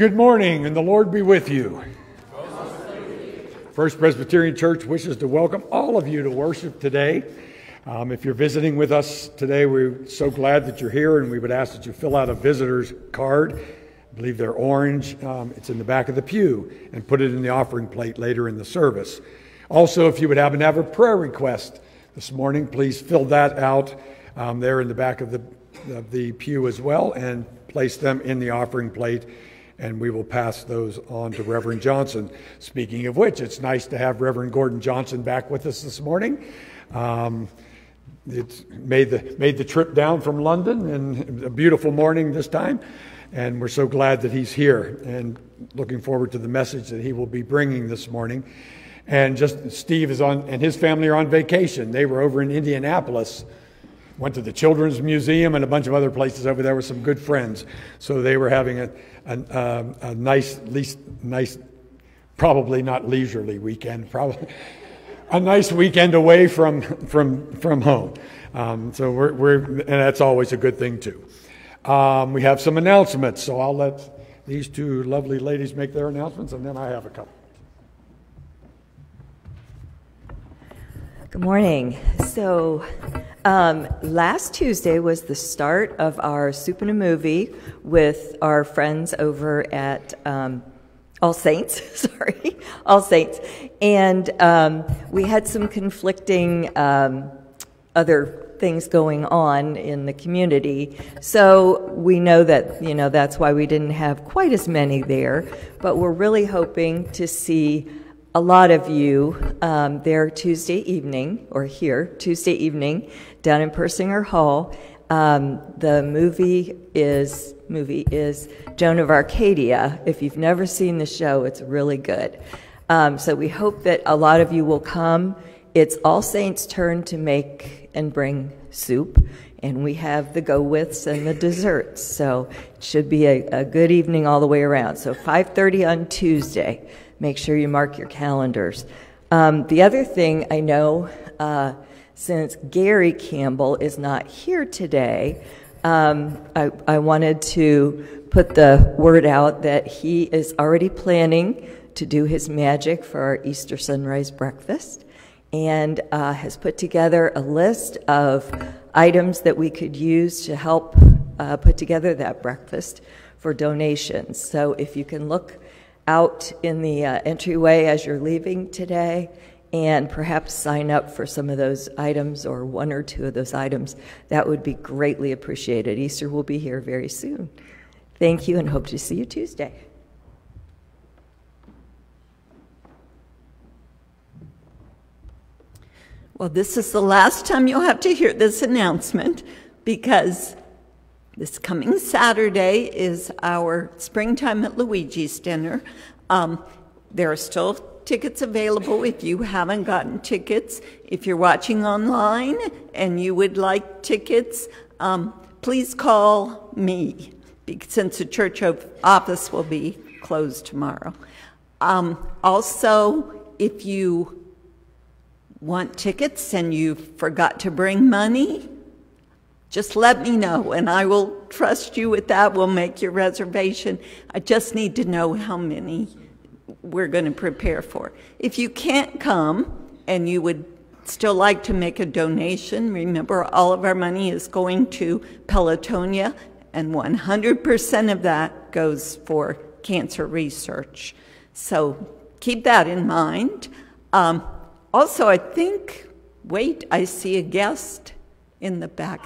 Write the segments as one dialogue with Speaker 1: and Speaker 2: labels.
Speaker 1: Good morning, and the Lord be with you. First Presbyterian Church wishes to welcome all of you to worship today. Um, if you're visiting with us today, we're so glad that you're here, and we would ask that you fill out a visitor's card. I believe they're orange. Um, it's in the back of the pew, and put it in the offering plate later in the service. Also, if you would happen to have a prayer request this morning, please fill that out um, there in the back of the, of the pew as well, and place them in the offering plate and we will pass those on to Reverend Johnson. Speaking of which, it's nice to have Reverend Gordon Johnson back with us this morning. Um, it's made the made the trip down from London, and a beautiful morning this time, and we're so glad that he's here, and looking forward to the message that he will be bringing this morning. And just Steve is on, and his family are on vacation. They were over in Indianapolis went to the Children's Museum and a bunch of other places over there with some good friends. So they were having a, a, um, a nice, least nice, probably not leisurely weekend, probably a nice weekend away from from from home. Um, so we're, we're and that's always a good thing too. Um, we have some announcements, so I'll let these two lovely ladies make their announcements, and then I have a couple.
Speaker 2: Good morning. So, um, last Tuesday was the start of our Soup and a Movie with our friends over at um, All Saints. Sorry, All Saints, and um, we had some conflicting um, other things going on in the community. So we know that you know that's why we didn't have quite as many there, but we're really hoping to see a lot of you um, there Tuesday evening, or here Tuesday evening, down in Persinger Hall. Um, the movie is movie is Joan of Arcadia. If you've never seen the show, it's really good. Um, so we hope that a lot of you will come. It's All Saints' turn to make and bring soup, and we have the go withs and the desserts. So it should be a, a good evening all the way around. So 5:30 on Tuesday make sure you mark your calendars. Um, the other thing I know, uh, since Gary Campbell is not here today, um, I, I wanted to put the word out that he is already planning to do his magic for our Easter sunrise breakfast and uh, has put together a list of items that we could use to help uh, put together that breakfast for donations. So if you can look out in the uh, entryway as you're leaving today and perhaps sign up for some of those items or one or two of those items, that would be greatly appreciated. Easter will be here very soon. Thank you and hope to see you Tuesday.
Speaker 3: Well, this is the last time you'll have to hear this announcement because this coming Saturday is our Springtime at Luigi's dinner. Um, there are still tickets available if you haven't gotten tickets. If you're watching online and you would like tickets, um, please call me since the church office will be closed tomorrow. Um, also, if you want tickets and you forgot to bring money, just let me know and I will trust you with that. We'll make your reservation. I just need to know how many we're going to prepare for. If you can't come and you would still like to make a donation, remember all of our money is going to Pelotonia and 100% of that goes for cancer research. So keep that in mind. Um, also, I think, wait, I see a guest in the back.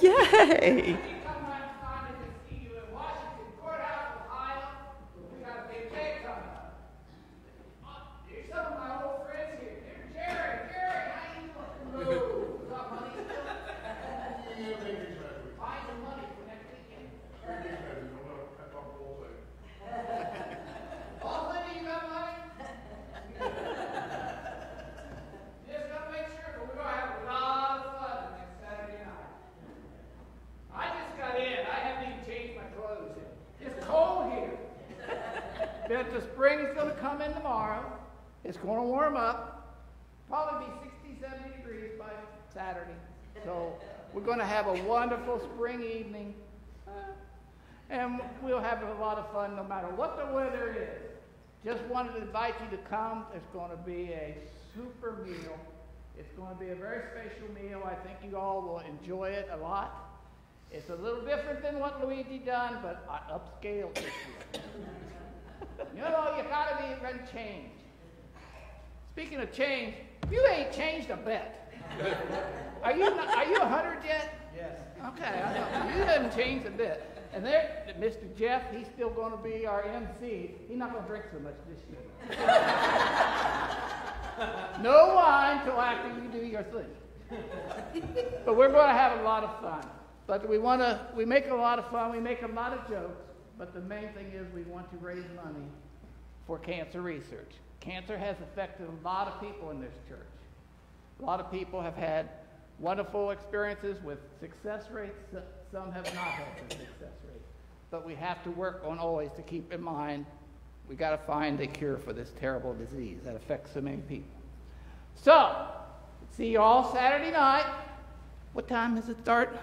Speaker 3: Yay!
Speaker 4: bet the spring's going to come in tomorrow. It's going to warm up. Probably be 60, 70 degrees by Saturday. So we're going to have a wonderful spring evening. Uh, and we'll have a lot of fun no matter what the weather is. Just wanted to invite you to come. It's going to be a super meal. It's going to be a very special meal. I think you all will enjoy it a lot. It's a little different than what Luigi done, but I upscaled it. you know, you gotta be to change. Speaking of change, you ain't changed a bit. Are you not, are you a hundred yet? Yes. Okay, I know. You haven't changed a bit. And there, Mr. Jeff, he's still going to be our MC. He's not going to drink so much this year. no wine till after you do your thing. but we're going to have a lot of fun. But we want to, we make a lot of fun. We make a lot of jokes. But the main thing is we want to raise money for cancer research. Cancer has affected a lot of people in this church. A lot of people have had wonderful experiences with success rates. Some have not had the success rate. But we have to work on always to keep in mind we got to find a cure for this terrible disease that affects so many people. So, see you all Saturday night. What time does it start?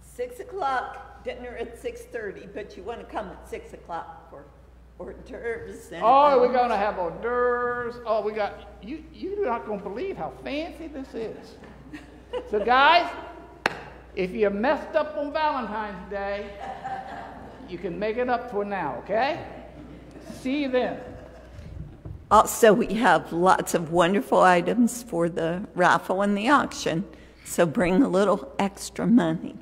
Speaker 3: Six o'clock dinner at 6.30, but you want to come at 6 o'clock hors d'oeuvres. And,
Speaker 4: oh, we're going to have hors d'oeuvres. Oh, we got, you, you're not going to believe how fancy this is. so, guys, if you messed up on Valentine's Day, you can make it up for now, okay? See you then.
Speaker 3: Also, we have lots of wonderful items for the raffle and the auction, so bring a little extra money.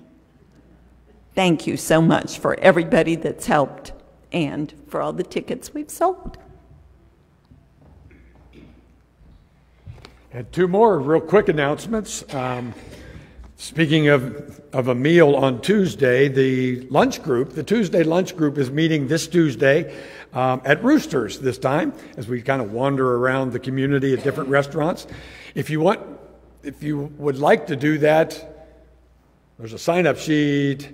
Speaker 3: Thank you so much for everybody that's helped and for all the tickets we've sold.
Speaker 1: And two more real quick announcements. Um, speaking of, of a meal on Tuesday, the lunch group, the Tuesday lunch group, is meeting this Tuesday um, at Roosters this time as we kind of wander around the community at different restaurants. If you want, if you would like to do that, there's a sign up sheet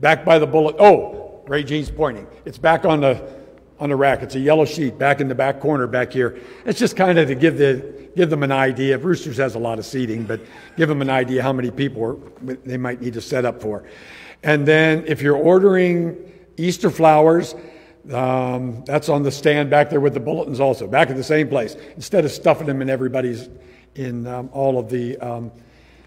Speaker 1: Back by the bullet. Oh, Ray Jean's pointing. It's back on the on the rack. It's a yellow sheet back in the back corner back here. It's just kind of to give the give them an idea. Roosters has a lot of seating, but give them an idea how many people are, they might need to set up for. And then if you're ordering Easter flowers, um, that's on the stand back there with the bulletins also, back at the same place. Instead of stuffing them in everybody's, in um, all of the um,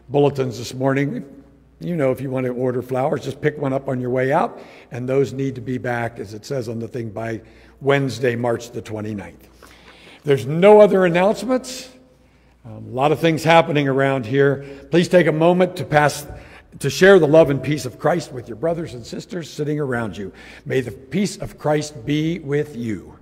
Speaker 1: bulletins this morning, you know, if you want to order flowers, just pick one up on your way out, and those need to be back, as it says on the thing, by Wednesday, March the 29th. There's no other announcements. Um, a lot of things happening around here. Please take a moment to pass to share the love and peace of Christ with your brothers and sisters sitting around you. May the peace of Christ be with you.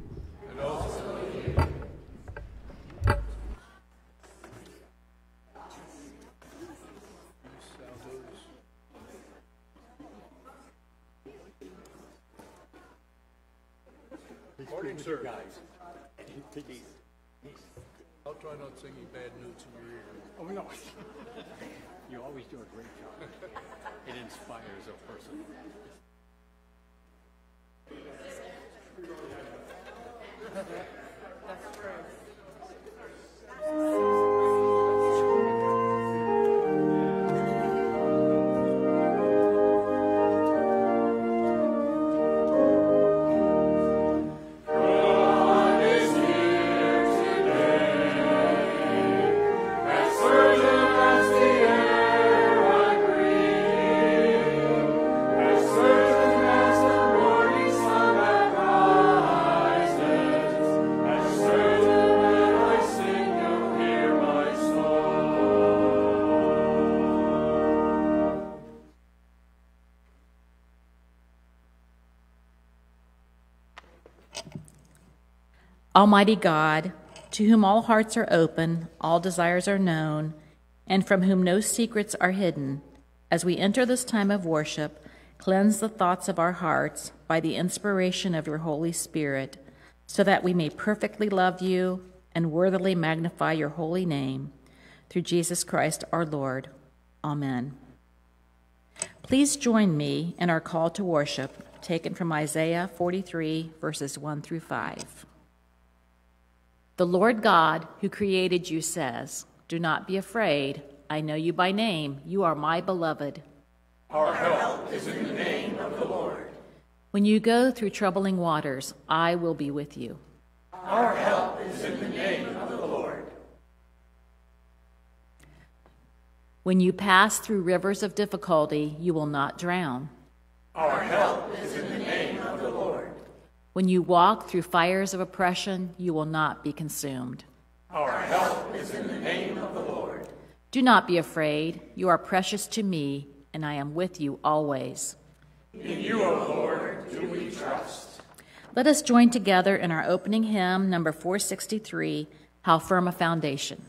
Speaker 5: Almighty God, to whom all hearts are open, all desires are known, and from whom no secrets are hidden, as we enter this time of worship, cleanse the thoughts of our hearts by the inspiration of your Holy Spirit, so that we may perfectly love you and worthily magnify your holy name. Through Jesus Christ our Lord. Amen. Please join me in our call to worship, taken from Isaiah 43, verses 1 through 5. The Lord God, who created you, says, Do not be afraid. I know you by name. You are my beloved.
Speaker 1: Our help is in the name of the Lord.
Speaker 5: When you go through troubling waters, I will be with you.
Speaker 1: Our help is in the name of the Lord.
Speaker 5: When you pass through rivers of difficulty, you will not drown.
Speaker 1: Our help is in the name of the Lord.
Speaker 5: When you walk through fires of oppression, you will not be consumed.
Speaker 1: Our help is in the name of the Lord.
Speaker 5: Do not be afraid. You are precious to me, and I am with you always.
Speaker 1: In you, O Lord, do we trust.
Speaker 5: Let us join together in our opening hymn, number 463 How Firm a Foundation.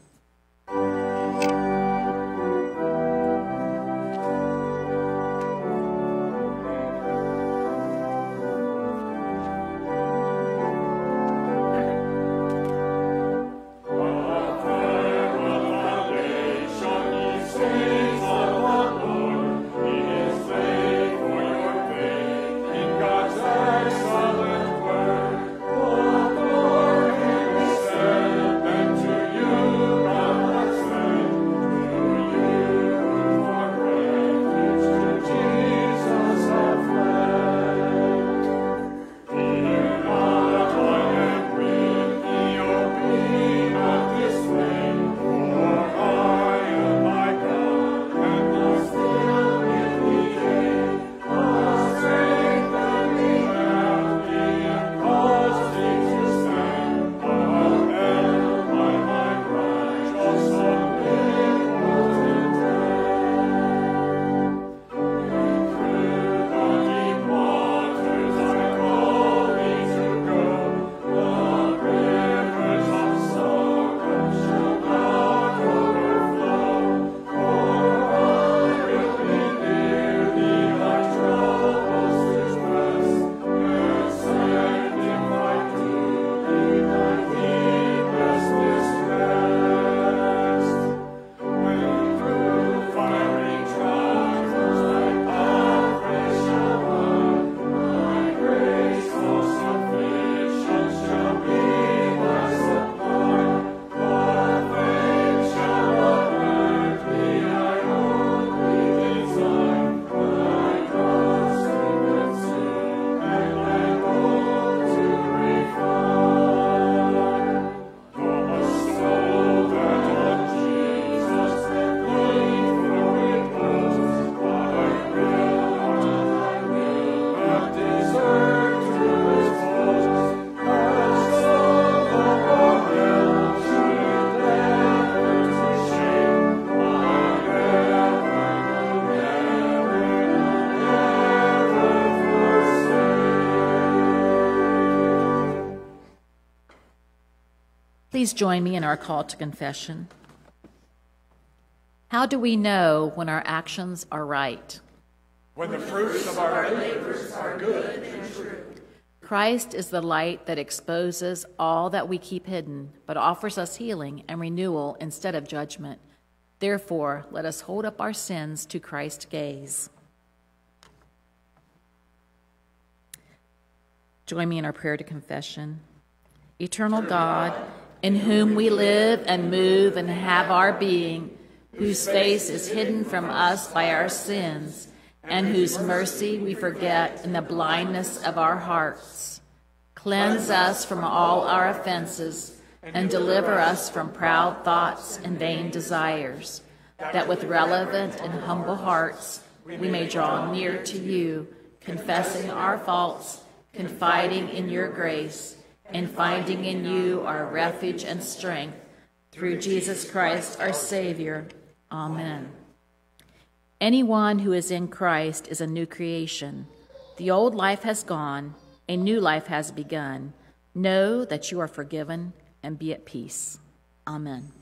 Speaker 5: Please join me in our call to confession. How do we know when our actions are right?
Speaker 1: When the fruits of our labors are good and true.
Speaker 5: Christ is the light that exposes all that we keep hidden, but offers us healing and renewal instead of judgment. Therefore, let us hold up our sins to Christ's gaze. Join me in our prayer to confession. Eternal God, in whom we live and move and have our being, whose face is hidden from us by our sins, and whose mercy we forget in the blindness of our hearts. Cleanse us from all our offenses and deliver us from proud thoughts and vain desires, that with relevant and humble hearts we may draw near to you, confessing our faults, confiding in your grace, and finding in you our refuge and strength. Through Jesus Christ our Savior. Amen. Anyone who is in Christ is a new creation. The old life has gone, a new life has begun. Know that you are forgiven and be at peace. Amen.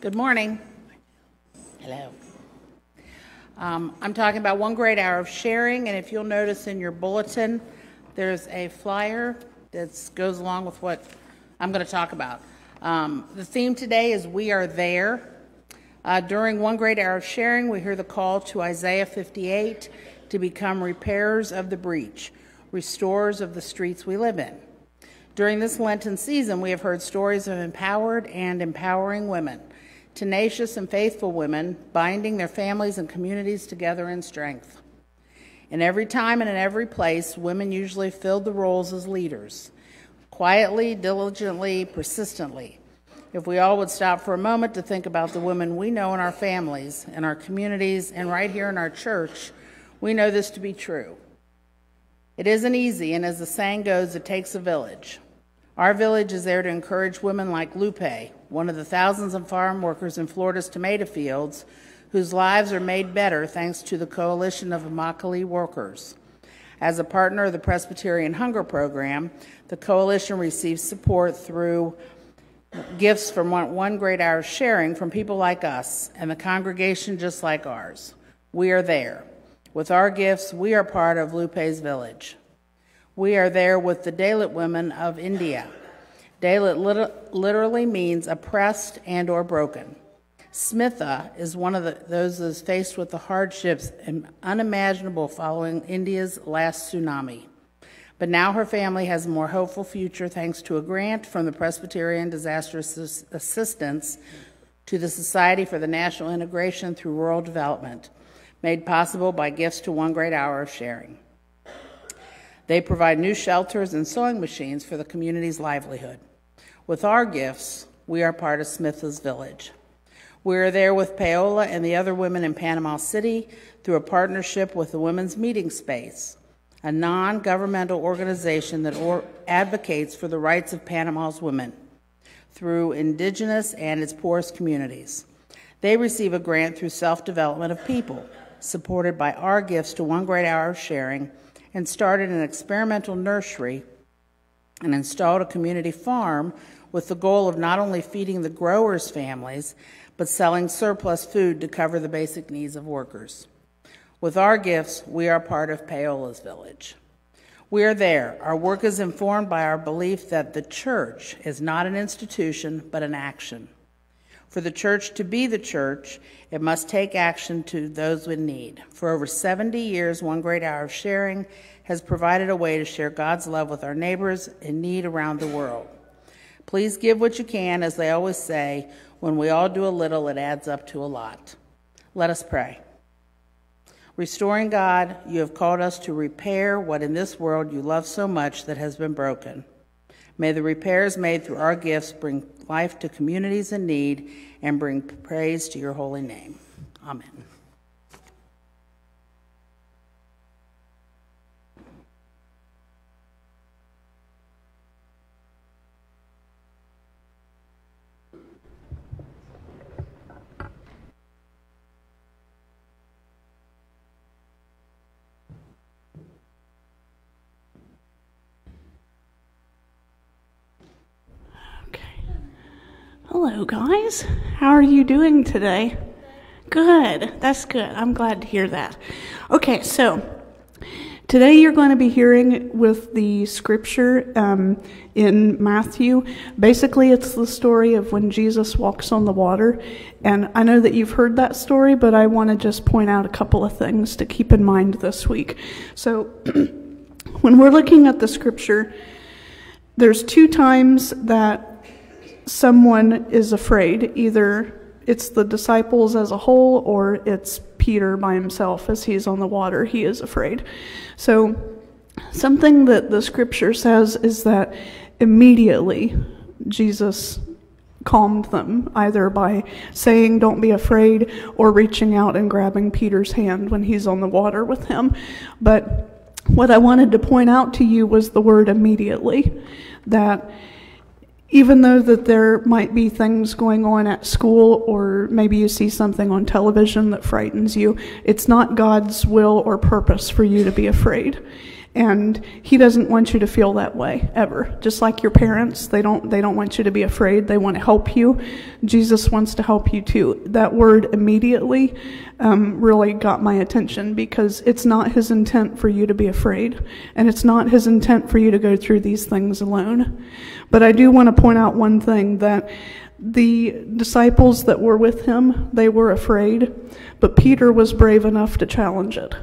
Speaker 6: Good morning. Hello. Um, I'm talking about one great hour of sharing, and if you'll notice in your bulletin, there's a flyer that goes along with what I'm going to talk about. Um, the theme today is We Are There. Uh, during one great hour of sharing, we hear the call to Isaiah 58 to become repairers of the breach, restorers of the streets we live in. During this Lenten season, we have heard stories of empowered and empowering women tenacious and faithful women, binding their families and communities together in strength. In every time and in every place, women usually filled the roles as leaders, quietly, diligently, persistently. If we all would stop for a moment to think about the women we know in our families, in our communities, and right here in our church, we know this to be true. It isn't easy, and as the saying goes, it takes a village. Our village is there to encourage women like Lupe, one of the thousands of farm workers in Florida's tomato fields whose lives are made better thanks to the coalition of Immokalee workers. As a partner of the Presbyterian Hunger Program, the coalition receives support through gifts from one, one great hour sharing from people like us and the congregation just like ours. We are there. With our gifts, we are part of Lupe's village. We are there with the Dalit women of India. Dalit literally means oppressed and or broken. Smitha is one of the, those that is faced with the hardships unimaginable following India's last tsunami. But now her family has a more hopeful future thanks to a grant from the Presbyterian Disaster Assistance to the Society for the National Integration through Rural Development, made possible by gifts to One Great Hour of Sharing. They provide new shelters and sewing machines for the community's livelihood. With our gifts, we are part of Smitha's village. We are there with Paola and the other women in Panama City through a partnership with the Women's Meeting Space, a non governmental organization that or- advocates for the rights of Panama's women through indigenous and its poorest communities. They receive a grant through self development of people, supported by our gifts to One Great Hour of Sharing and started an experimental nursery and installed a community farm with the goal of not only feeding the growers' families, but selling surplus food to cover the basic needs of workers. With our gifts, we are part of Paola's village. We are there. Our work is informed by our belief that the church is not an institution, but an action. For the church to be the church, it must take action to those in need. For over 70 years, One Great Hour of Sharing has provided a way to share God's love with our neighbors in need around the world. Please give what you can, as they always say, when we all do a little, it adds up to a lot. Let us pray. Restoring God, you have called us to repair what in this world you love so much that has been broken. May the repairs made through our gifts bring life to communities in need and bring praise to your holy name. Amen.
Speaker 7: Hello, guys. How are you doing today? Good. That's good. I'm glad to hear that. Okay, so today you're going to be hearing with the scripture um, in Matthew. Basically, it's the story of when Jesus walks on the water. And I know that you've heard that story, but I want to just point out a couple of things to keep in mind this week. So, when we're looking at the scripture, there's two times that someone is afraid. Either it's the disciples as a whole or it's Peter by himself as he's on the water. He is afraid. So, something that the scripture says is that immediately Jesus calmed them, either by saying, Don't be afraid, or reaching out and grabbing Peter's hand when he's on the water with him. But what I wanted to point out to you was the word immediately. That even though that there might be things going on at school or maybe you see something on television that frightens you, it's not God's will or purpose for you to be afraid. And he doesn't want you to feel that way ever. Just like your parents, they don't they don't want you to be afraid. They want to help you. Jesus wants to help you too. That word immediately um, really got my attention because it's not his intent for you to be afraid, and it's not his intent for you to go through these things alone. But I do want to point out one thing that the disciples that were with him, they were afraid, but Peter was brave enough to challenge it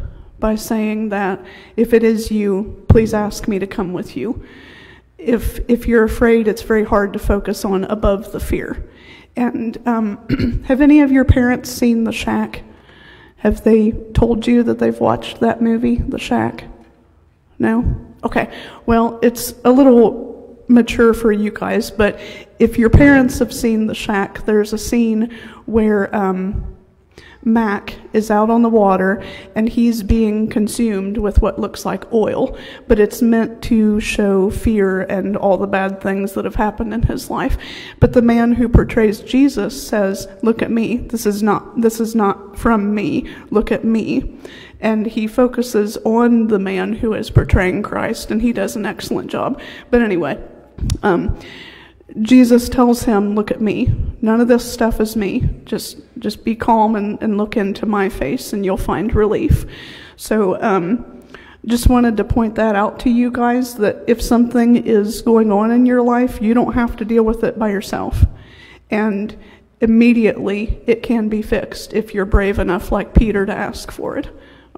Speaker 7: by saying that if it is you, please ask me to come with you. If if you're afraid, it's very hard to focus on above the fear. And um, have any of your parents seen The Shack? Have they told you that they've watched that movie, The Shack? No? Okay. Well, it's a little mature for you guys, but if your parents have seen The Shack, there's a scene where um, Mac is out on the water and he's being consumed with what looks like oil, but it's meant to show fear and all the bad things that have happened in his life. But the man who portrays Jesus says, "Look at me. This is not this is not from me. Look at me." And he focuses on the man who is portraying Christ and he does an excellent job. But anyway, um, Jesus tells him, Look at me. None of this stuff is me. Just just be calm and, and look into my face and you'll find relief. So um, just wanted to point that out to you guys that if something is going on in your life, you don't have to deal with it by yourself. And immediately it can be fixed if you're brave enough, like Peter, to ask for it.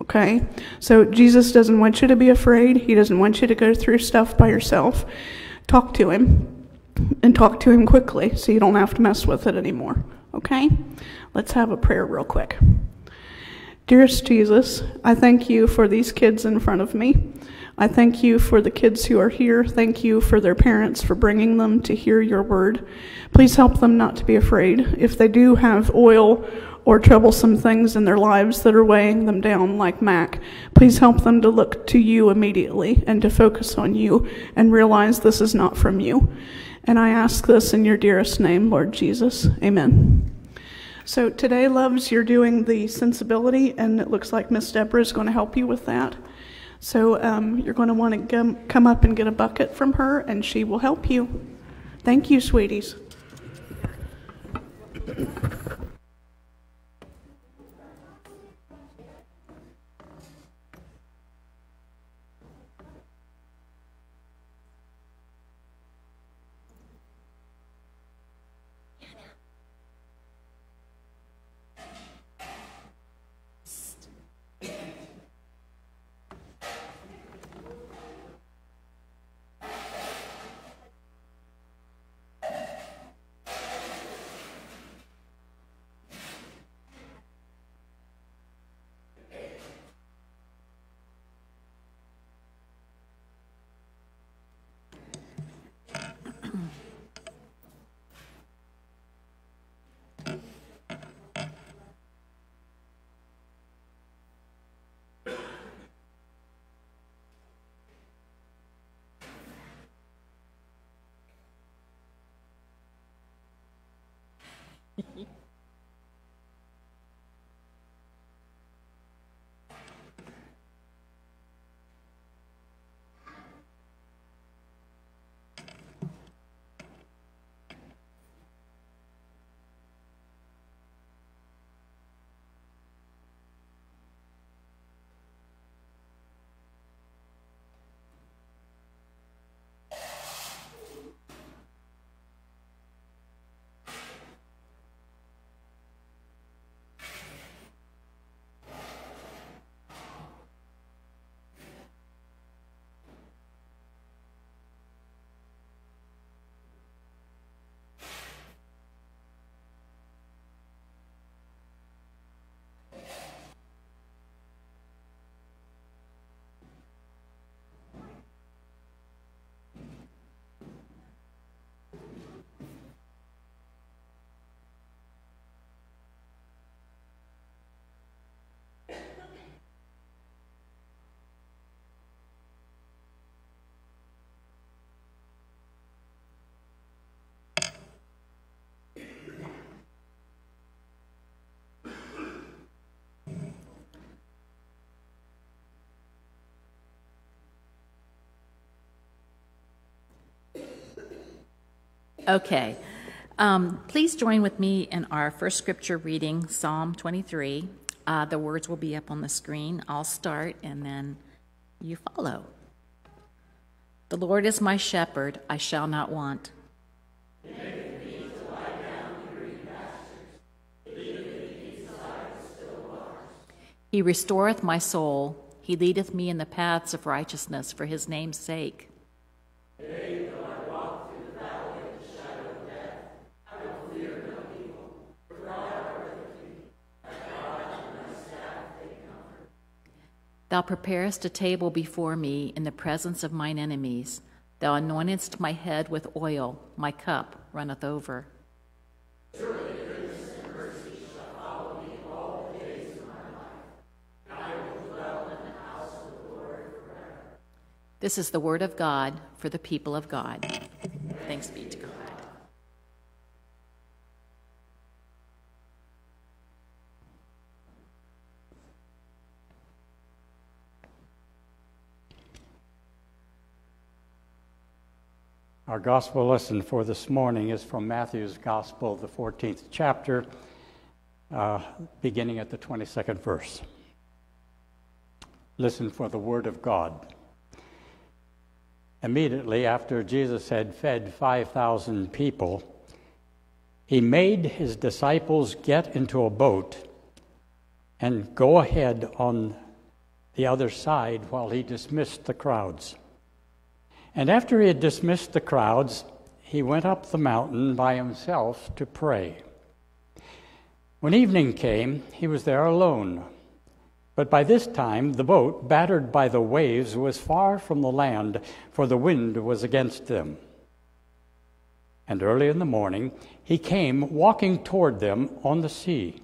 Speaker 7: Okay? So Jesus doesn't want you to be afraid, He doesn't want you to go through stuff by yourself. Talk to Him and talk to him quickly so you don't have to mess with it anymore. Okay? Let's have a prayer real quick. Dearest Jesus, I thank you for these kids in front of me. I thank you for the kids who are here. Thank you for their parents for bringing them to hear your word. Please help them not to be afraid. If they do have oil or troublesome things in their lives that are weighing them down, like Mac, please help them to look to you immediately and to focus on you and realize this is not from you. And I ask this in your dearest name, Lord Jesus. Amen. So today, loves, you're doing the sensibility, and it looks like Miss Deborah is going to help you with that. So um, you're going to want to come up and get a bucket from her, and she will help you. Thank you, sweeties.
Speaker 5: Okay. Um, please join with me in our first scripture reading, Psalm 23. Uh, the words will be up on the screen. I'll start and then you follow. The Lord is my shepherd, I shall not want. He restoreth my soul. He leadeth me in the paths of righteousness for his name's sake. Thou preparest a table before me in the presence of mine enemies. Thou anointest my head with oil, my cup runneth over. This is the word of God for the people of God. Thanks be to God.
Speaker 8: Our gospel lesson for this morning is from Matthew's Gospel, the 14th chapter, uh, beginning at the 22nd verse. Listen for the word of God. Immediately after Jesus had fed 5,000 people, he made his disciples get into a boat and go ahead on the other side while he dismissed the crowds. And after he had dismissed the crowds, he went up the mountain by himself to pray. When evening came, he was there alone. But by this time, the boat, battered by the waves, was far from the land, for the wind was against them. And early in the morning, he came walking toward them on the sea.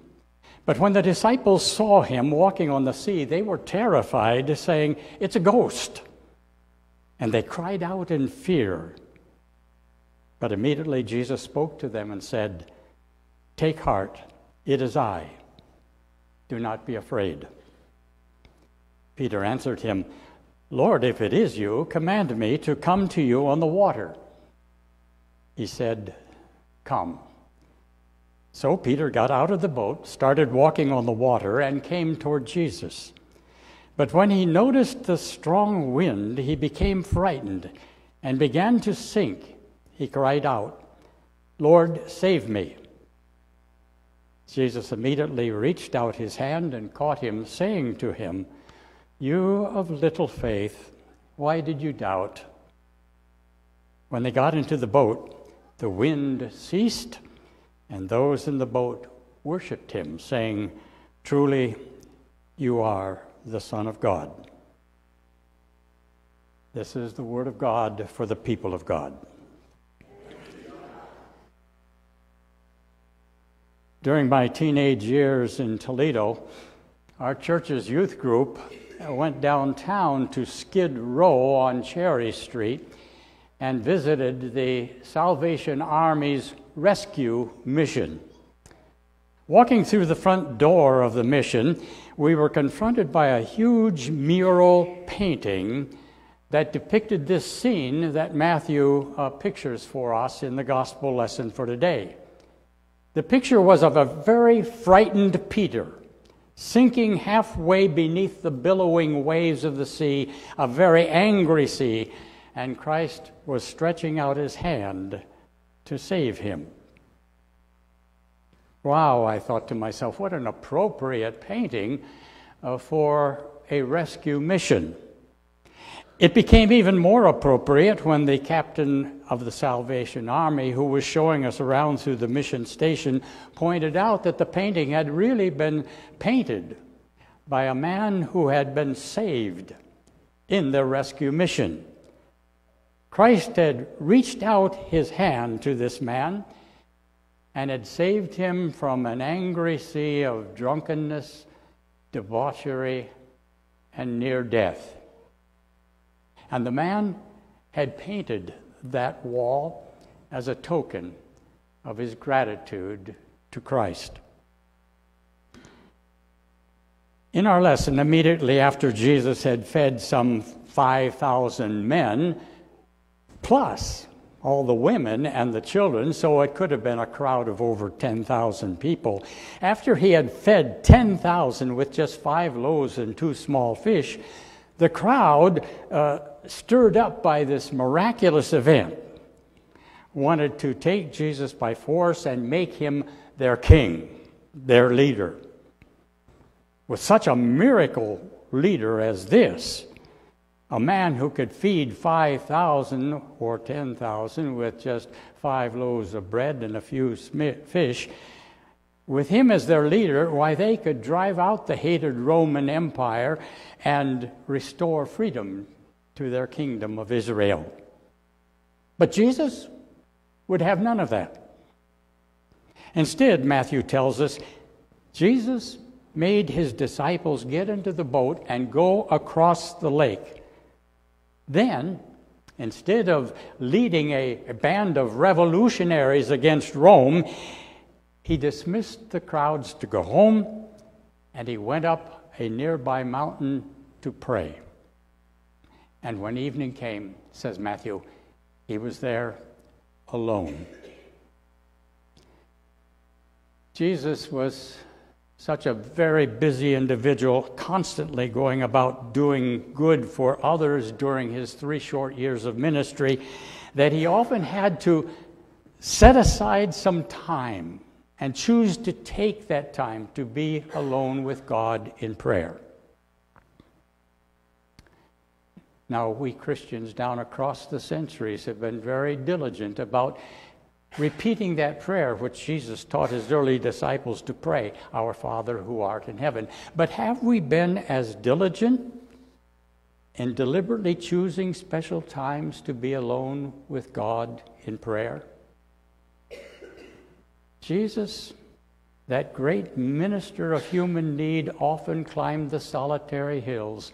Speaker 8: But when the disciples saw him walking on the sea, they were terrified, saying, It's a ghost. And they cried out in fear. But immediately Jesus spoke to them and said, Take heart, it is I. Do not be afraid. Peter answered him, Lord, if it is you, command me to come to you on the water. He said, Come. So Peter got out of the boat, started walking on the water, and came toward Jesus. But when he noticed the strong wind, he became frightened and began to sink. He cried out, Lord, save me. Jesus immediately reached out his hand and caught him, saying to him, You of little faith, why did you doubt? When they got into the boat, the wind ceased, and those in the boat worshiped him, saying, Truly, you are the Son of God. This is the Word of God for the people of God. During my teenage years in Toledo, our church's youth group went downtown to Skid Row on Cherry Street and visited the Salvation Army's rescue mission. Walking through the front door of the mission, we were confronted by a huge mural painting that depicted this scene that Matthew uh, pictures for us in the gospel lesson for today. The picture was of a very frightened Peter sinking halfway beneath the billowing waves of the sea, a very angry sea, and Christ was stretching out his hand to save him. Wow, I thought to myself, what an appropriate painting uh, for a rescue mission. It became even more appropriate when the captain of the Salvation Army, who was showing us around through the mission station, pointed out that the painting had really been painted by a man who had been saved in the rescue mission. Christ had reached out his hand to this man and had saved him from an angry sea of drunkenness, debauchery, and near death. And the man had painted that wall as a token of his gratitude to Christ. In our lesson, immediately after Jesus had fed some 5,000 men, plus all the women and the children, so it could have been a crowd of over 10,000 people. After he had fed 10,000 with just five loaves and two small fish, the crowd, uh, stirred up by this miraculous event, wanted to take Jesus by force and make him their king, their leader. With such a miracle leader as this, a man who could feed 5,000 or 10,000 with just five loaves of bread and a few fish, with him as their leader, why, they could drive out the hated Roman Empire and restore freedom to their kingdom of Israel. But Jesus would have none of that. Instead, Matthew tells us, Jesus made his disciples get into the boat and go across the lake. Then, instead of leading a, a, band of revolutionaries against Rome, he dismissed the crowds to go home and he went up a nearby mountain to pray. And when evening came, says Matthew, he was there alone. Jesus was such a very busy individual, constantly going about doing good for others during his three short years of ministry, that he often had to set aside some time and choose to take that time to be alone with God in prayer. Now, we Christians down across the centuries have been very diligent about repeating that prayer which Jesus taught his early disciples to pray, Our Father who art in heaven. But have we been as diligent in deliberately choosing special times to be alone with God in prayer? Jesus, that great minister of human need, often climbed the solitary hills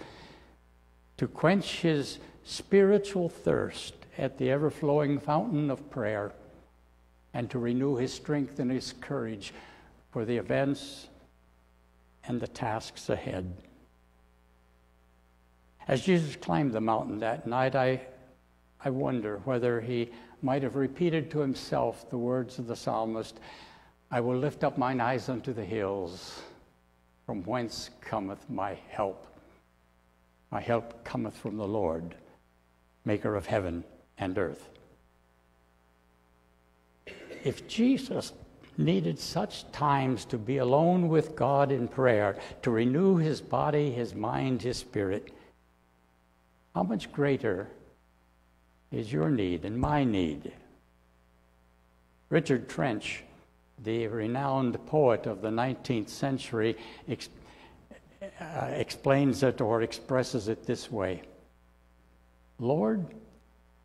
Speaker 8: to quench his spiritual thirst at the ever flowing fountain of prayer and to renew his strength and his courage for the events and the tasks ahead. As Jesus climbed the mountain that night, I, I wonder whether he might have repeated to himself the words of the psalmist I will lift up mine eyes unto the hills, from whence cometh my help. My help cometh from the Lord, maker of heaven and earth if Jesus needed such times to be alone with God in prayer, to renew his body, his mind, his spirit, how much greater is your need and my need? Richard Trench, the renowned poet of the 19th century, ex- uh, explains it or expresses it this way Lord,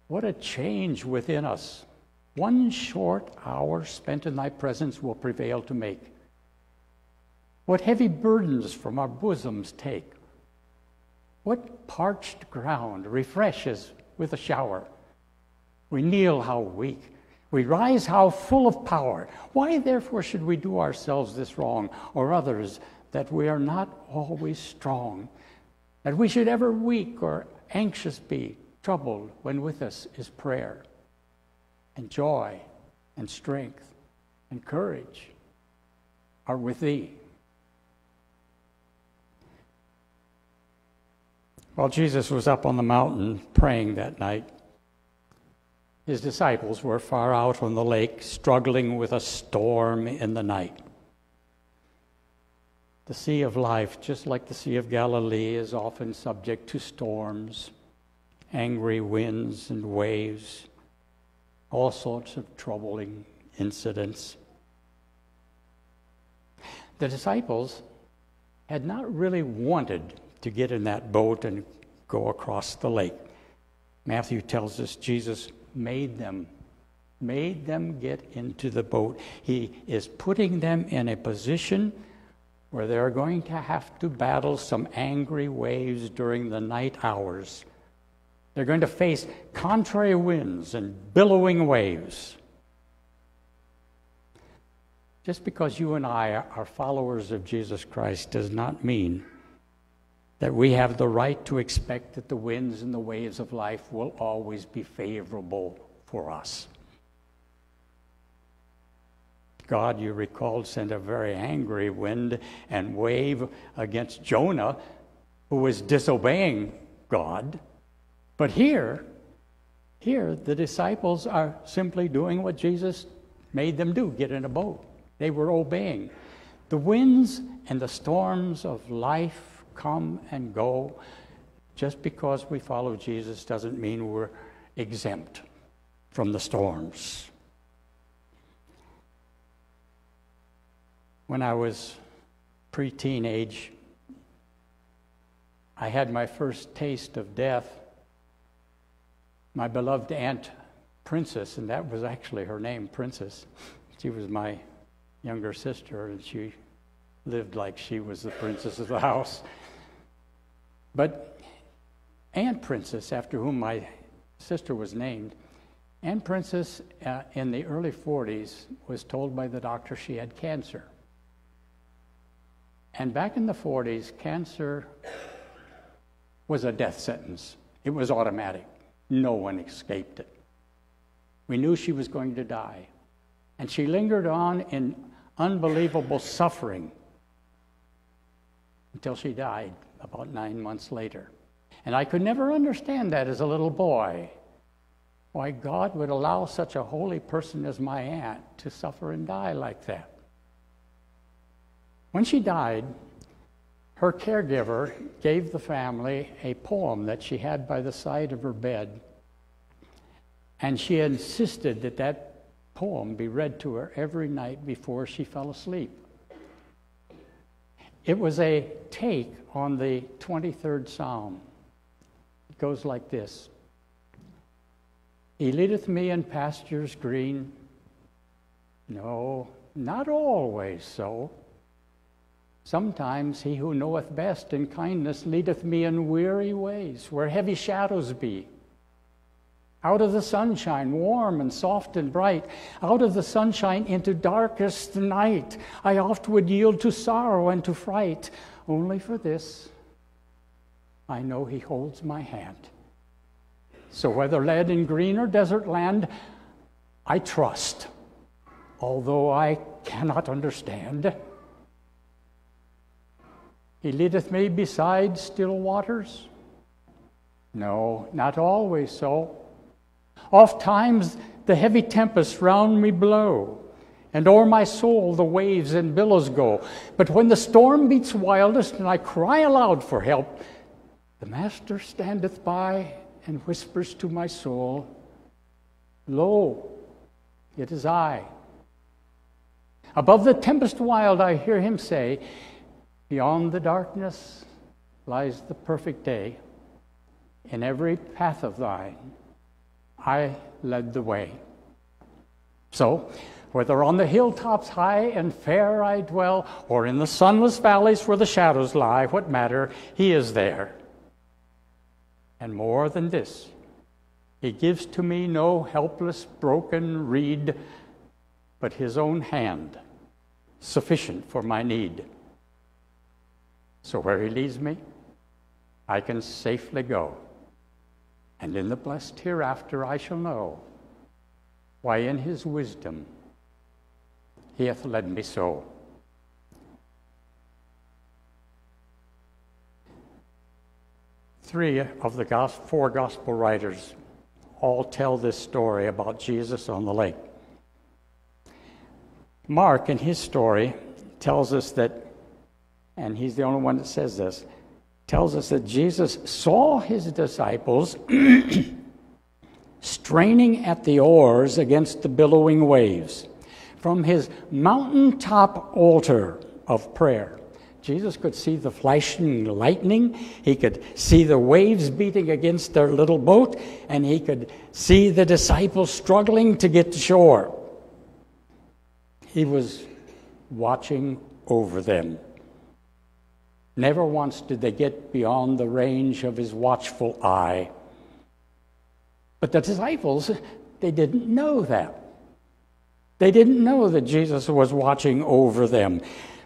Speaker 8: what a change within us one short hour spent in thy presence will prevail to make. What heavy burdens from our bosoms take. What parched ground refreshes with a shower. We kneel how weak. We rise how full of power. Why therefore should we do ourselves this wrong, or others, that we are not always strong? That we should ever weak or anxious be, troubled when with us is prayer and joy and strength and courage are with thee. While Jesus was up on the mountain praying that night, his disciples were far out on the lake, struggling with a storm in the night. The Sea of Life, just like the Sea of Galilee, is often subject to storms, angry winds, and waves all sorts of troubling incidents. The disciples had not really wanted to get in that boat and go across the lake. Matthew tells us Jesus made them made them get into the boat. He is putting them in a position where they're going to have to battle some angry waves during the night hours they're going to face contrary winds and billowing waves. Just because you and I are followers of Jesus Christ does not mean that we have the right to expect that the winds and the waves of life will always be favorable for us. God, you recall, sent a very angry wind and wave against Jonah, who was disobeying God. But here, here, the disciples are simply doing what Jesus made them do get in a boat. They were obeying. The winds and the storms of life come and go. Just because we follow Jesus doesn't mean we're exempt from the storms. When I was pre teenage, I had my first taste of death. My beloved Aunt Princess, and that was actually her name, Princess. She was my younger sister, and she lived like she was the princess of the house. But Aunt Princess, after whom my sister was named, Aunt Princess uh, in the early 40s was told by the doctor she had cancer. And back in the 40s, cancer was a death sentence. It was automatic. No one escaped it. We knew she was going to die. And she lingered on in unbelievable suffering until she died about nine months later. And I could never understand that as a little boy. Why God would allow such a holy person as my aunt to suffer and die like that. When she died, her caregiver gave the family a poem that she had by the side of her bed. And she insisted that that poem be read to her every night before she fell asleep. It was a take on the 23rd Psalm. It goes like this He leadeth me in pastures green. No, not always so. Sometimes he who knoweth best in kindness leadeth me in weary ways, where heavy shadows be. Out of the sunshine, warm and soft and bright, out of the sunshine into darkest night, I oft would yield to sorrow and to fright. Only for this, I know he holds my hand. So whether led in green or desert land, I trust, although I cannot understand. He leadeth me beside still waters? No, not always so. Oft times the heavy tempests round me blow, and o'er my soul the waves and billows go. But when the storm beats wildest and I cry aloud for help, the Master standeth by and whispers to my soul, Lo, it is I. Above the tempest wild, I hear him say, Beyond the darkness lies the perfect day. In every path of thine, I led the way. So, whether on the hilltops high and fair I dwell, or in the sunless valleys where the shadows lie, what matter? He is there. And more than this, He gives to me no helpless, broken reed, but His own hand, sufficient for my need. So where He leads me, I can safely go and in the blessed hereafter I shall know why in his wisdom he hath led me so. Three of the four gospel writers all tell this story about Jesus on the lake. Mark, in his story, tells us that, and he's the only one that says this, tells us that Jesus saw his disciples straining at the oars against the billowing waves. From his mountaintop altar of prayer, Jesus could see the flashing lightning, he could see the waves beating against their little boat, and he could see the disciples struggling to get to shore. He was watching over them. Never once did they get beyond the range of his watchful eye. But the disciples, they didn't know that. They didn't know that Jesus was watching over them.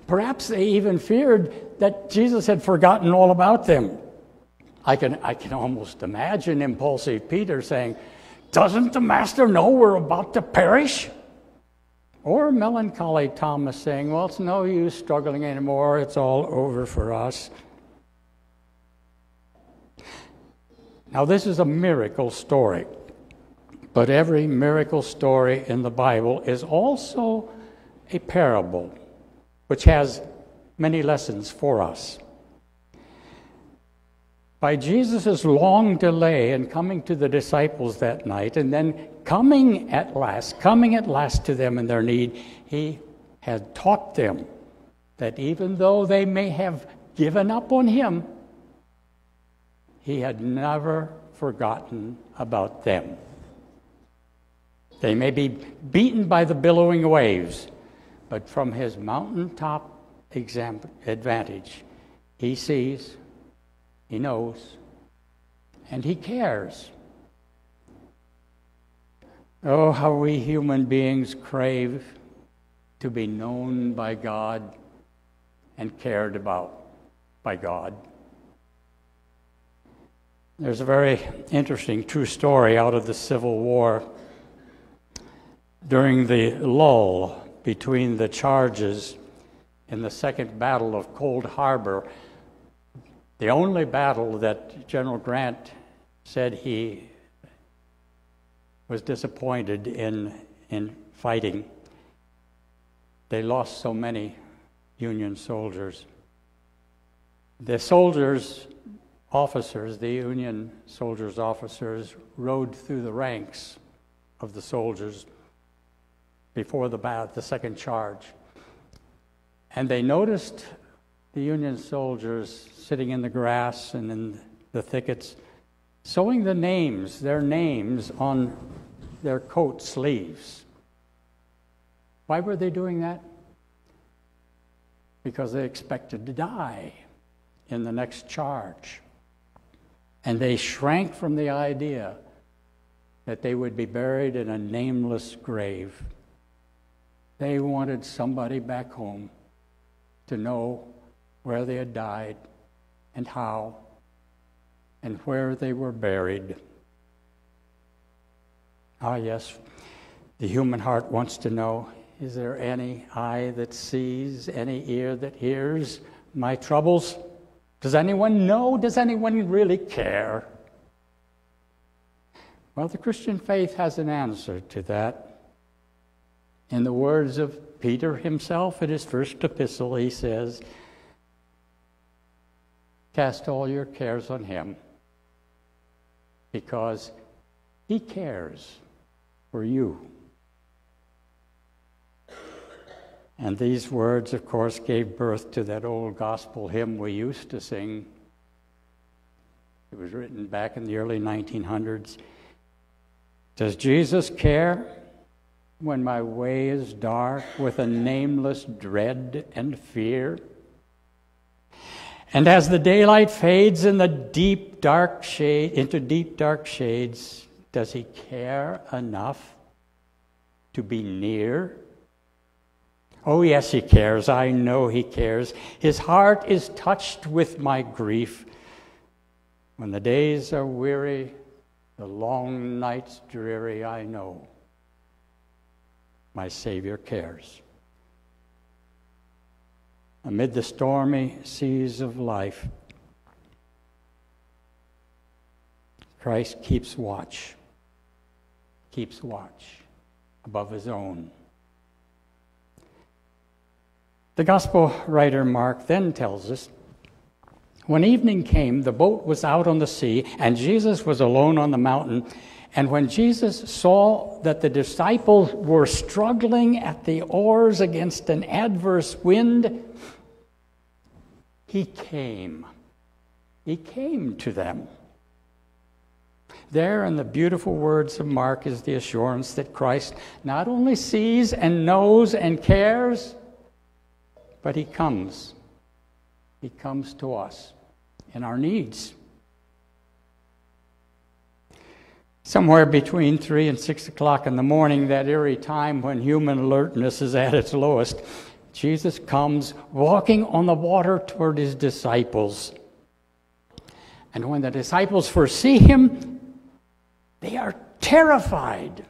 Speaker 8: Perhaps they even feared that Jesus had forgotten all about them. I can, I can almost imagine impulsive Peter saying, Doesn't the master know we're about to perish? Or melancholy Thomas saying, Well, it's no use struggling anymore, it's all over for us. Now, this is a miracle story, but every miracle story in the Bible is also a parable, which has many lessons for us. By Jesus' long delay in coming to the disciples that night, and then coming at last, coming at last to them in their need, he had taught them that even though they may have given up on him, he had never forgotten about them. They may be beaten by the billowing waves, but from his mountaintop advantage, he sees, he knows, and he cares. Oh, how we human beings crave to be known by God and cared about by God. There's a very interesting true story out of the Civil War. During the lull between the charges in the Second Battle of Cold Harbor, the only battle that General Grant said he was disappointed in, in fighting. They lost so many Union soldiers. The soldiers officers, the Union soldiers' officers, rode through the ranks of the soldiers before the, the second charge. And they noticed the Union soldiers sitting in the grass and in the thickets, sewing the names, their names, on their coat sleeves. Why were they doing that? Because they expected to die in the next charge. And they shrank from the idea that they would be buried in a nameless grave. They wanted somebody back home to know where they had died and how and where they were buried. Ah, yes, the human heart wants to know is there any eye that sees, any ear that hears my troubles? Does anyone know? Does anyone really care? Well, the Christian faith has an answer to that. In the words of Peter himself in his first epistle, he says, Cast all your cares on him because he cares for you. And these words, of course, gave birth to that old gospel hymn we used to sing. It was written back in the early 1900s. Does Jesus care when my way is dark with a nameless dread and fear? And as the daylight fades in the deep dark shade into deep dark shades, does he care enough to be near Oh, yes, he cares. I know he cares. His heart is touched with my grief. When the days are weary, the long nights dreary, I know my Savior cares. Amid the stormy seas of life, Christ keeps watch, keeps watch above his own. The gospel writer Mark then tells us when evening came, the boat was out on the sea, and Jesus was alone on the mountain. And when Jesus saw that the disciples were struggling at the oars against an adverse wind, he came. He came to them. There, in the beautiful words of Mark, is the assurance that Christ not only sees and knows and cares, but He comes. He comes to us in our needs. Somewhere between 3 and 6 o'clock in the morning, that eerie time when human alertness is at its lowest, Jesus comes walking on the water toward his disciples. And when the disciples first see him, they are terrified.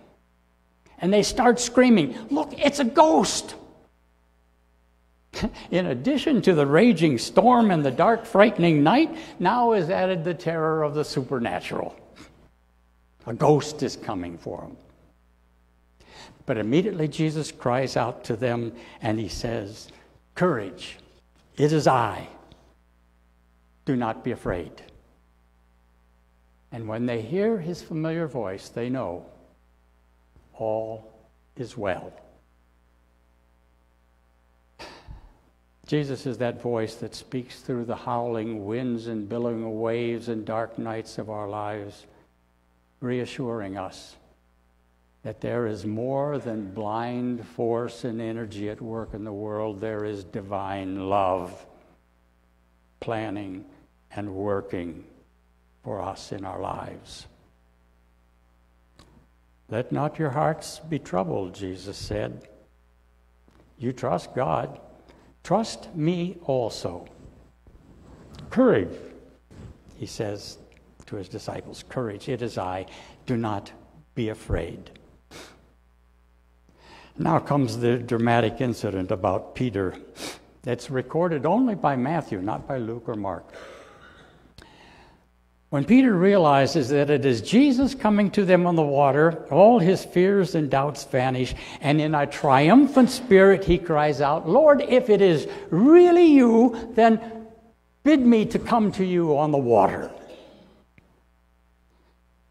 Speaker 8: And they start screaming, Look, it's a ghost! In addition to the raging storm and the dark, frightening night, now is added the terror of the supernatural. A ghost is coming for them. But immediately Jesus cries out to them and he says, Courage, it is I. Do not be afraid. And when they hear his familiar voice, they know all is well. Jesus is that voice that speaks through the howling winds and billowing waves and dark nights of our lives, reassuring us that there is more than blind force and energy at work in the world. There is divine love planning and working for us in our lives. Let not your hearts be troubled, Jesus said. You trust God, trust me also. Courage, he says to his disciples. Courage, it is I. Do not be afraid. Now comes the dramatic incident about Peter that's recorded only by Matthew, not by Luke or Mark. When Peter realizes that it is Jesus coming to them on the water, all his fears and doubts vanish, and in a triumphant spirit he cries out, Lord, if it is really you, then bid me to come to you on the water.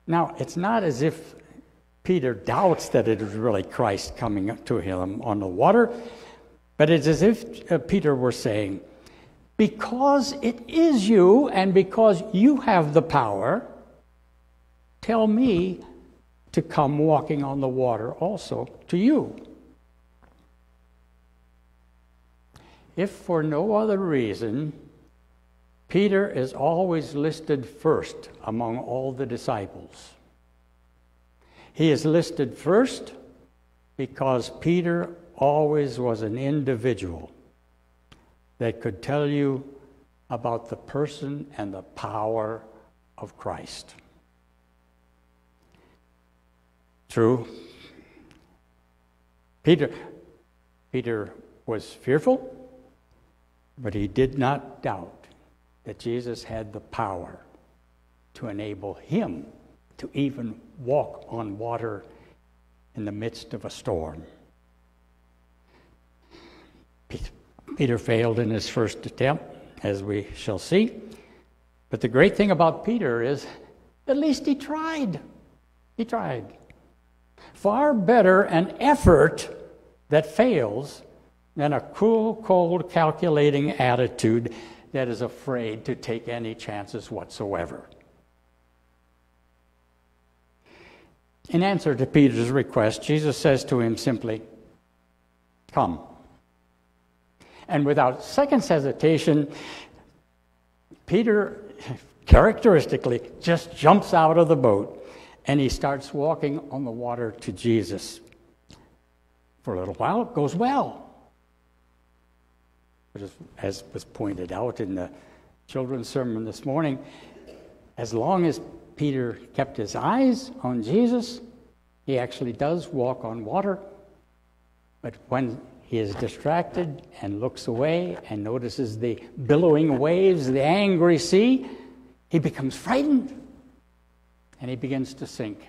Speaker 8: Now, it's not as if Peter doubts that it is really Christ coming to him on the water, but it's as if uh, Peter were saying, because it is you and because you have the power, tell me to come walking on the water also to you. If for no other reason, Peter is always listed first among all the disciples. He is listed first because Peter always was an individual that could tell you about the person and the power of Christ. True. Peter, Peter was fearful, but he did not doubt that Jesus had the power to enable him to even walk on water in the midst of a storm. Peter failed in his first attempt, as we shall see. But the great thing about Peter is at least he tried. He tried. Far better an effort that fails than a cruel, cold, calculating attitude that is afraid to take any chances whatsoever. In answer to Peter's request, Jesus says to him simply, Come. And without second hesitation, Peter characteristically just jumps out of the boat and he starts walking on the water to Jesus. For a little while, it goes well. As was pointed out in the children's sermon this morning, as long as Peter kept his eyes on Jesus, he actually does walk on water. But when he is distracted and looks away and notices the billowing waves, the angry sea. He becomes frightened and he begins to sink.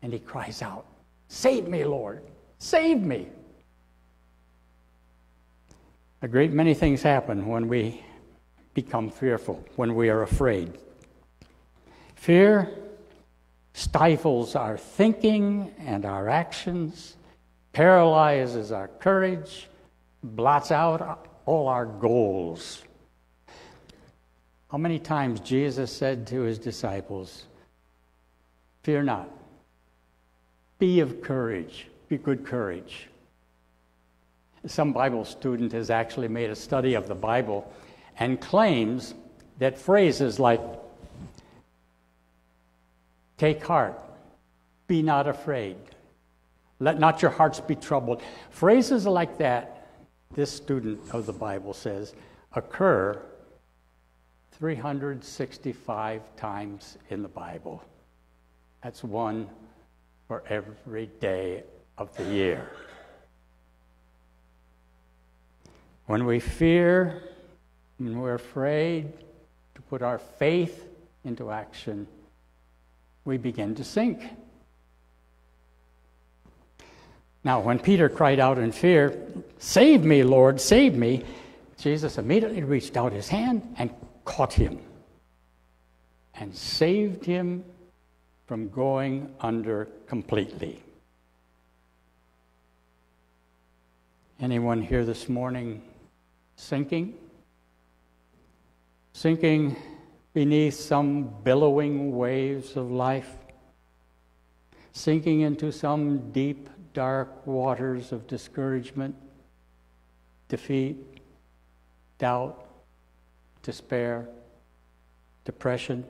Speaker 8: And he cries out, Save me, Lord! Save me! A great many things happen when we become fearful, when we are afraid. Fear stifles our thinking and our actions paralyzes our courage, blots out all our goals. How many times Jesus said to his disciples, Fear not, be of courage, be good courage. Some Bible student has actually made a study of the Bible and claims that phrases like, Take heart, be not afraid, let not your hearts be troubled. Phrases like that, this student of the Bible says, occur 365 times in the Bible. That's one for every day of the year. When we fear, when we're afraid to put our faith into action, we begin to sink. Now, when Peter cried out in fear, Save me, Lord, save me, Jesus immediately reached out his hand and caught him and saved him from going under completely. Anyone here this morning sinking? Sinking beneath some billowing waves of life? Sinking into some deep dark waters of discouragement, defeat, doubt, despair, depression,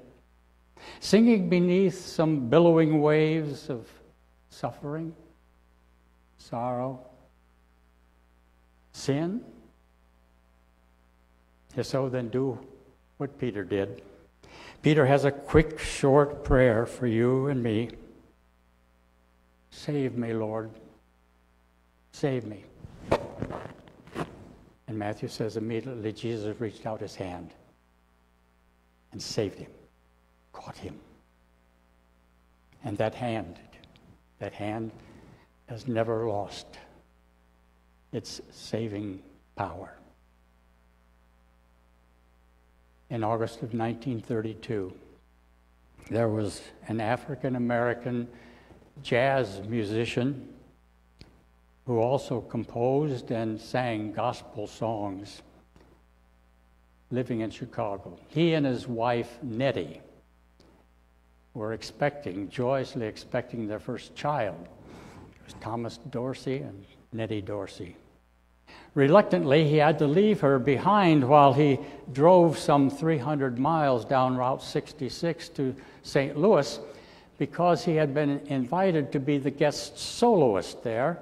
Speaker 8: sinking beneath some billowing waves of suffering, sorrow, sin? If so, then do what Peter did. Peter has a quick, short prayer for you and me. Save me, Lord. Save me. And Matthew says immediately Jesus reached out his hand and saved him, caught him. And that hand, that hand has never lost its saving power. In August of 1932, there was an African American jazz musician who also composed and sang gospel songs living in Chicago. He and his wife, Nettie, were expecting, joyously expecting their first child. It was Thomas Dorsey and Nettie Dorsey. Reluctantly, he had to leave her behind while he drove some 300 miles down Route 66 to St. Louis because he had been invited to be the guest soloist there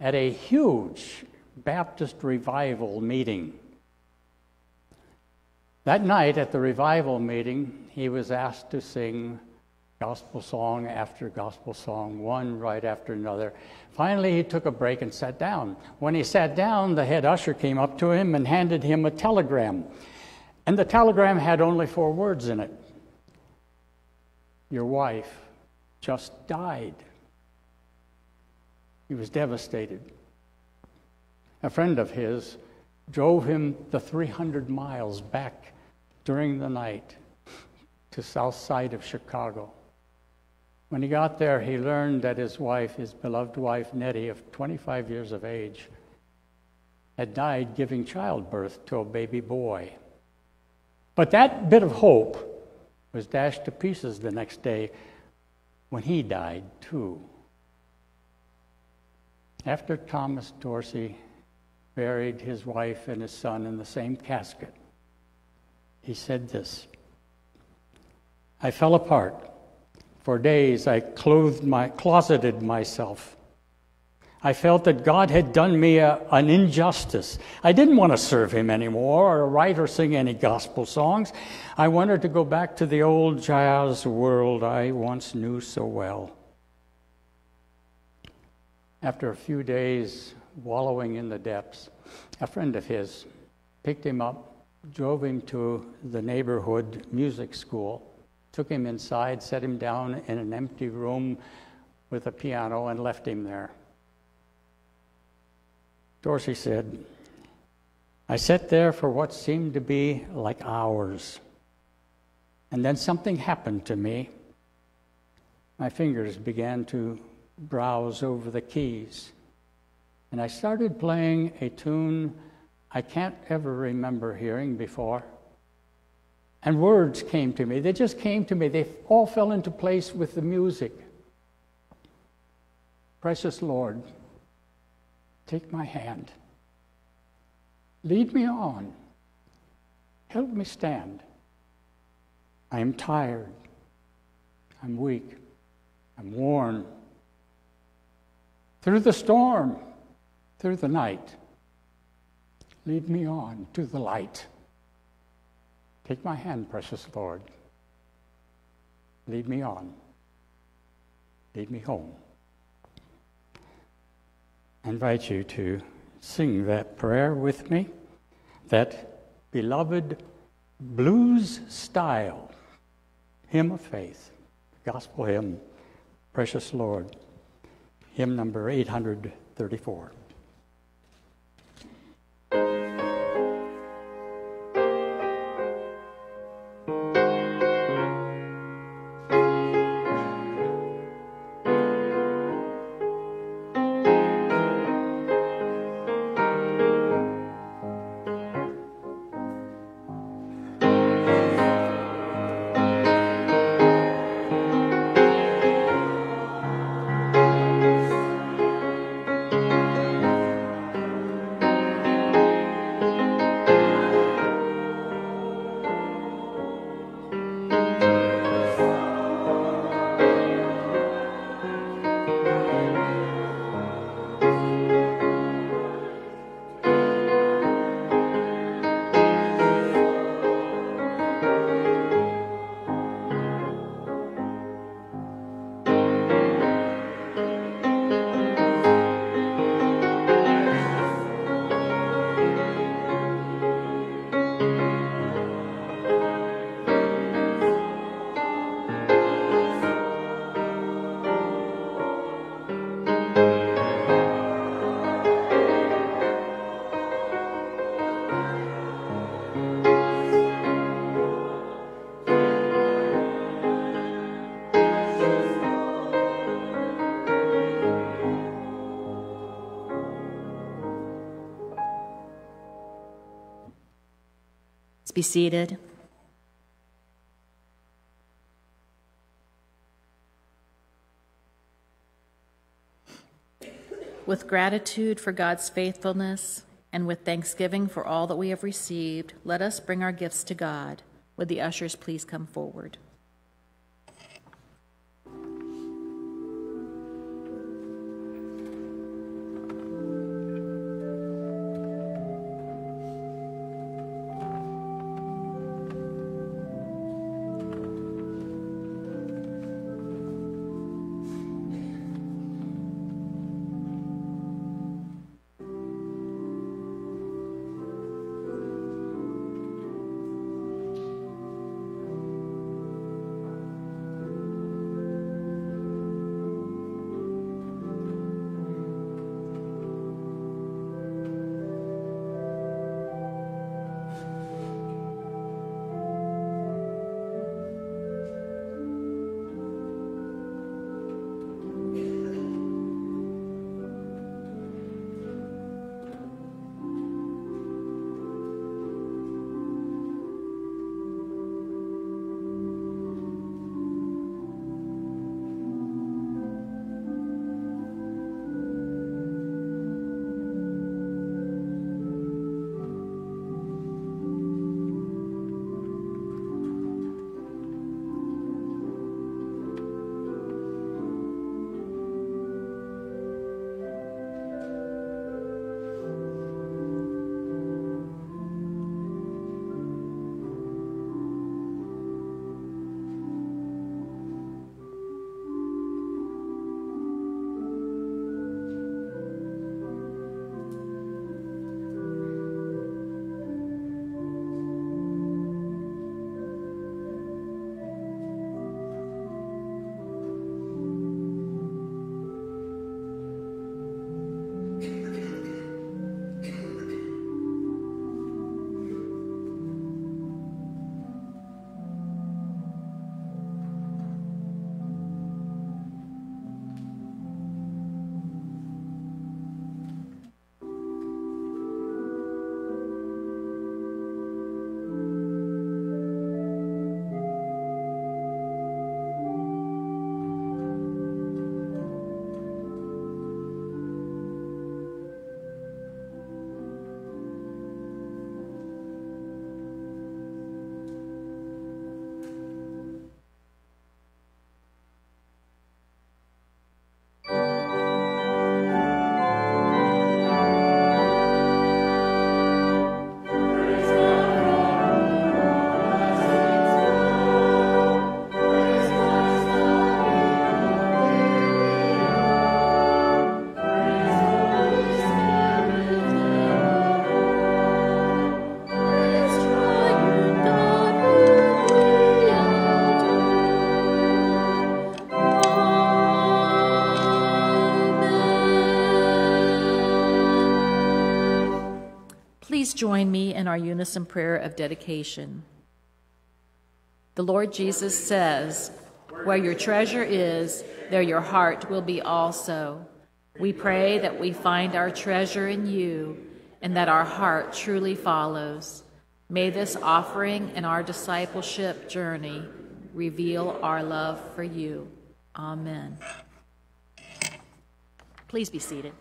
Speaker 8: at a huge Baptist revival meeting. That night at the revival meeting, he was asked to sing gospel song after gospel song, one right after another. Finally, he took a break and sat down. When he sat down, the head usher came up to him and handed him a telegram. And the telegram had only four words in it your wife just died. He was devastated. A friend of his drove him the 300 miles back during the night to south side of Chicago. When he got there, he learned that his wife, his beloved wife Nettie, of 25 years of age, had died giving childbirth to a baby boy. But that bit of hope was dashed to pieces the next day when he died, too. After Thomas Dorsey buried his wife and his son in the same casket, he said this I fell apart. For days I clothed my, closeted myself I felt that God had done me a, an injustice. I didn't want to serve Him anymore or write or sing any gospel songs. I wanted to go back to the old jazz world I once knew so well. After a few days wallowing in the depths, a friend of his picked him up, drove him to the neighborhood music school, took him inside, set him down in an empty room with a piano, and left him there. Dorsey said, I sat there for what seemed to be like hours. And then something happened to me. My fingers began to browse over the keys. And I started playing a tune I can't ever remember hearing before. And words came to me. They just came to me. They all fell into place with the music. Precious Lord, Take my hand. Lead me on. Help me stand. I am tired. I'm weak. I'm worn. Through the storm, through the night, lead me on to the light. Take my hand, precious Lord. Lead me on lead me home. I invite you to sing that prayer with me, that beloved blues style hymn of faith, gospel hymn, Precious Lord, hymn number 834.
Speaker 5: Be seated. With gratitude for God's faithfulness and with thanksgiving for all that we have received, let us bring our gifts to God. Would the ushers please come forward? Our unison prayer of dedication. The Lord Jesus says, Where your treasure is, there your heart will be also. We pray that we find our treasure in you and that our heart truly follows. May this offering and our discipleship journey reveal our love for you. Amen. Please be seated.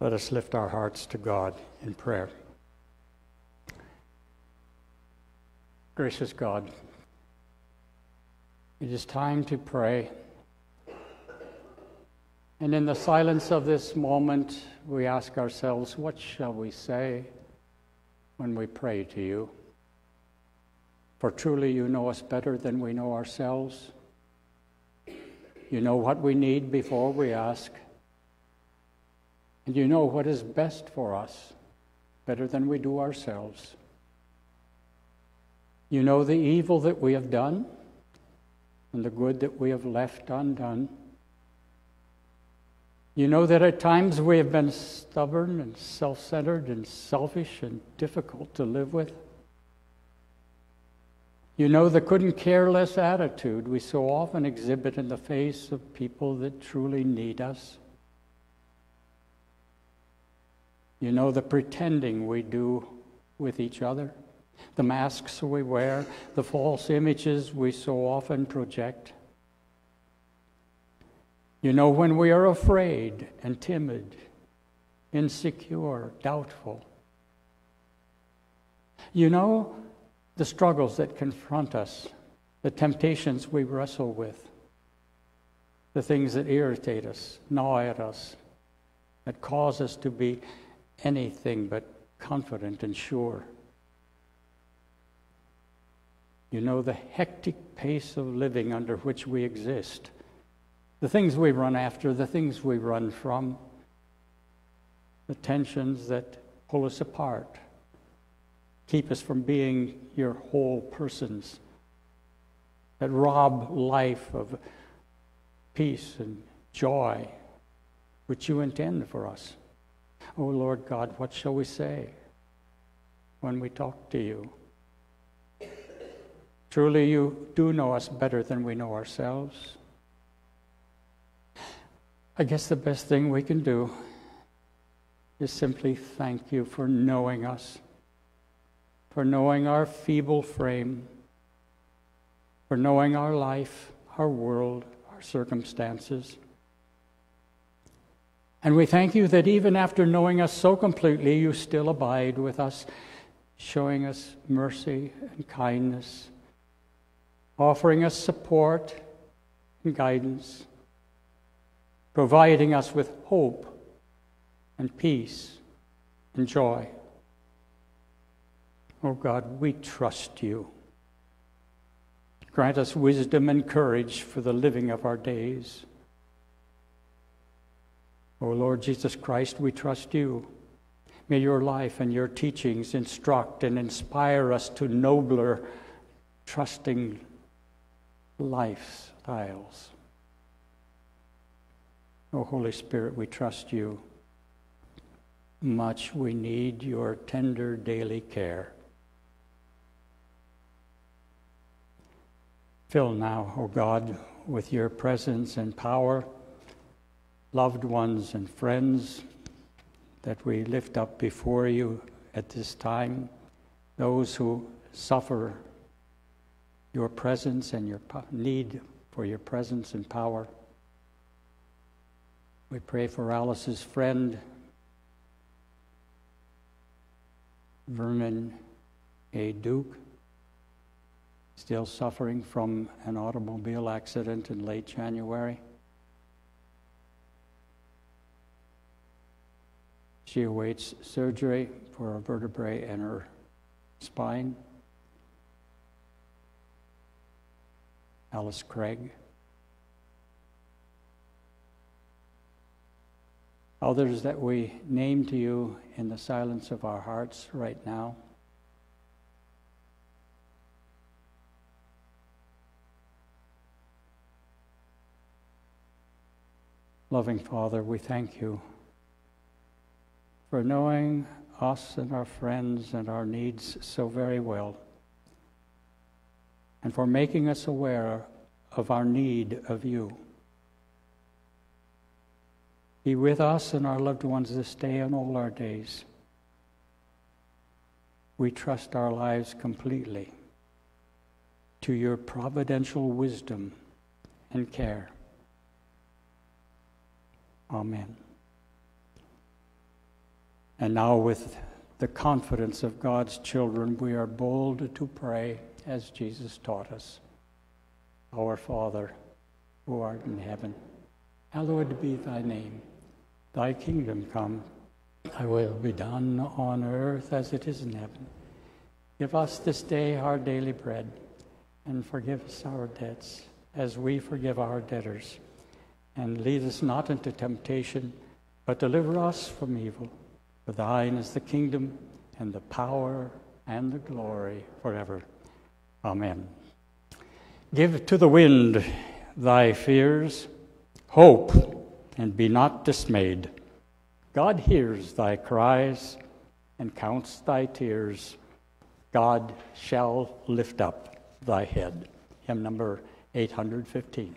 Speaker 8: Let us lift our hearts to God in prayer. Gracious God, it is time to pray. And in the silence of this moment, we ask ourselves, what shall we say when we pray to you? For truly you know us better than we know ourselves. You know what we need before we ask. And you know what is best for us better than we do ourselves. You know the evil that we have done and the good that we have left undone. You know that at times we have been stubborn and self centered and selfish and difficult to live with. You know the couldn't care less attitude we so often exhibit in the face of people that truly need us. You know the pretending we do with each other, the masks we wear, the false images we so often project. You know when we are afraid and timid, insecure, doubtful. You know the struggles that confront us, the temptations we wrestle with, the things that irritate us, gnaw at us, that cause us to be anything but confident and sure. You know the hectic pace of living under which we exist, the things we run after, the things we run from, the tensions that pull us apart, keep us from being your whole persons, that rob life of peace and joy which you intend for us. Oh Lord God, what shall we say when we talk to you? Truly, you do know us better than we know ourselves. I guess the best thing we can do is simply thank you for knowing us, for knowing our feeble frame, for knowing our life, our world, our circumstances. And we thank you that even after knowing us so completely, you still abide with us, showing us mercy and kindness, offering us support and guidance, providing us with hope and peace and joy. Oh God, we trust you. Grant us wisdom and courage for the living of our days. O Lord Jesus Christ, we trust you. May your life and your teachings instruct and inspire us to nobler, trusting lifestyles. O Holy Spirit, we trust you. Much we need your tender daily care. Fill now, O God, with your presence and power loved ones and friends that we lift up before you at this time, those who suffer your presence and your need for your presence and power. We pray for Alice's friend, Vernon A. Duke, still suffering from an automobile accident in late January. She awaits surgery for a vertebrae in her spine. Alice Craig. Others that we name to you in the silence of our hearts right now. Loving Father, we thank you for knowing us and our friends and our needs so very well, and for making us aware of our need of you. Be with us and our loved ones this day and all our days. We trust our lives completely to your providential wisdom and care. Amen. And now, with the confidence of God's children, we are bold to pray as Jesus taught us Our Father, who art in heaven, hallowed be thy name. Thy kingdom come, thy will be done on earth as it is in heaven. Give us this day our daily bread, and forgive us our debts as we forgive our debtors and lead us not into temptation, but deliver us from evil. For thine is the kingdom and the power and the glory forever. Amen. Give to the wind thy fears, hope, and be not dismayed. God hears thy cries and counts thy tears. God shall lift up thy head. Hymn number 815.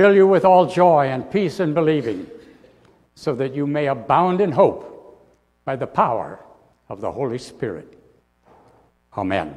Speaker 8: Fill you with all joy and peace in believing, so that you may abound in hope by the power of the Holy Spirit. Amen.